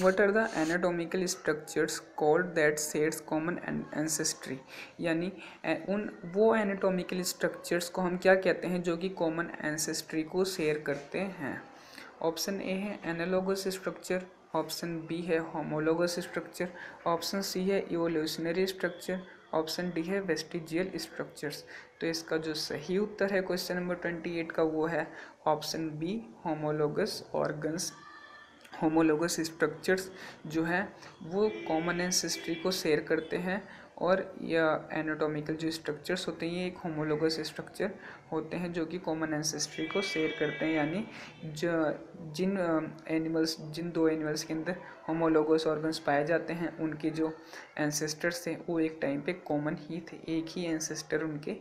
What are the anatomical structures called that sets common ancestry यानी उन वो anatomical structures को हम क्या कहते हैं जो कि कॉमन एंसेस्ट्री को शेयर करते हैं? ऑप्शन ए है एनालोगस स्ट्रक्चर ऑप्शन बी है होमोलोगस स्ट्रक्चर ऑप्शन सी है इवोल्यूशनरी स्ट्रक्चर ऑप्शन डी है वेस्टिजियल स्ट्रक्चर्स तो इसका जो सही उत्तर है क्वेश्चन नंबर ट्वेंटी एट का वो है option B homologous organs homologous structures जो है, वो कॉमन एंसेस्ट्री को शेयर करते हैं और या एनाटॉमिकल जो स्ट्रक्चर्स होते हैं, ये एक होमोलोगस स्ट्रक्चर होते हैं जो कि कॉमन एंसेस्ट्री को शेयर करते हैं। यानी जिन एनिमल्स जिन दो एनिमल्स के अंदर होमोलोगस ऑर्गन्स पाए जाते हैं, उनके जो एंसेस्टर्स थे, वो एक टाइम पे कॉमन ही थे। एक ही एंसेस्टर उनके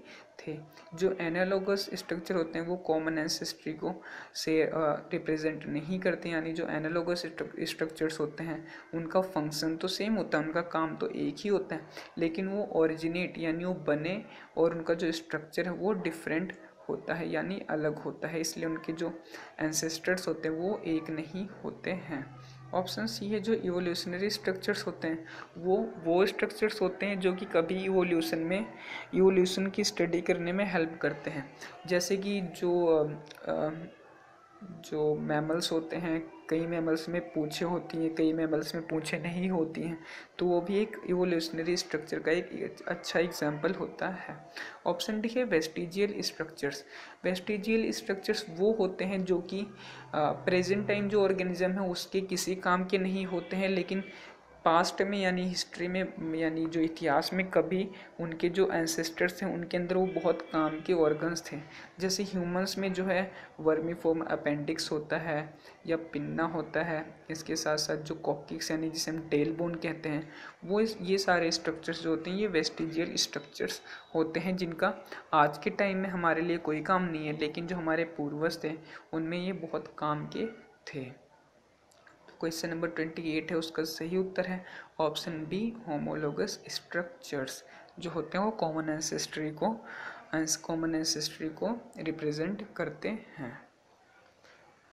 थे, जो एनालोगस स्ट्रक्चर होते हैं, वो कॉमन एंसेस्ट्री को से रिप्रेजेंट नहीं करते, यानी जो एनालोगस स्ट्रक्चर्स होते हैं, उनका फ़ंक्शन तो सेम होता है, उनका काम तो एक ही होता है, लेकिन वो ओरिजिनेट यानी वो बने और उनका जो स्ट्रक्चर है, वो डिफरेंट होता है, यानी अलग होता है, इसलिए उनके जो एंसेस्टर्स होते हैं, वो एक नहीं होते हैं। ऑप्शन सी है जो इवोल्यूशनरी स्ट्रक्चर्स होते हैं। वो वो स्ट्रक्चर्स होते हैं जो कि कभी इवोल्यूशन में इवोल्यूशन की स्टडी करने में हेल्प करते हैं। जैसे कि जो जो मैमल्स होते हैं, कई मैमल्स में पूछे होती हैं, कई मैमल्स में पूछे नहीं होती हैं तो वो भी एक इवोल्यूशनरी स्ट्रक्चर का एक अच्छा एग्ज़ाम्पल होता है। ऑप्शन डी है वेस्टिजियल स्ट्रक्चर्स वेस्टिजियल स्ट्रक्चर्स वो होते हैं जो कि प्रेजेंट टाइम जो ऑर्गेनिज्म है उसके किसी काम के नहीं होते हैं, लेकिन पास्ट में यानी हिस्ट्री में, यानी जो इतिहास में कभी उनके जो एंसेस्टर्स थे उनके अंदर वो बहुत काम के ऑर्गन्स थे। जैसे ह्यूमंस में जो है, वर्मी फॉर्म अपेंडिक्स होता है या पिन्ना होता है, इसके साथ साथ जो कॉकिक्स यानी जिसे हम टेल बोन कहते हैं, वो ये सारे स्ट्रक्चर्स जो होते हैं, ये वेस्टिजियल स्ट्रक्चर्स होते हैं, जिनका आज के टाइम में हमारे लिए कोई काम नहीं है, लेकिन जो हमारे पूर्वज थे, उनमें ये बहुत काम के थे। क्वेश्चन नंबर ट्वेंटी एट है, उसका सही उत्तर है ऑप्शन बी होमोलोगस स्ट्रक्चर्स जो होते हैं वो कॉमन एंसेस्ट्री को कॉमन एंसेस्ट्री को रिप्रेजेंट करते हैं।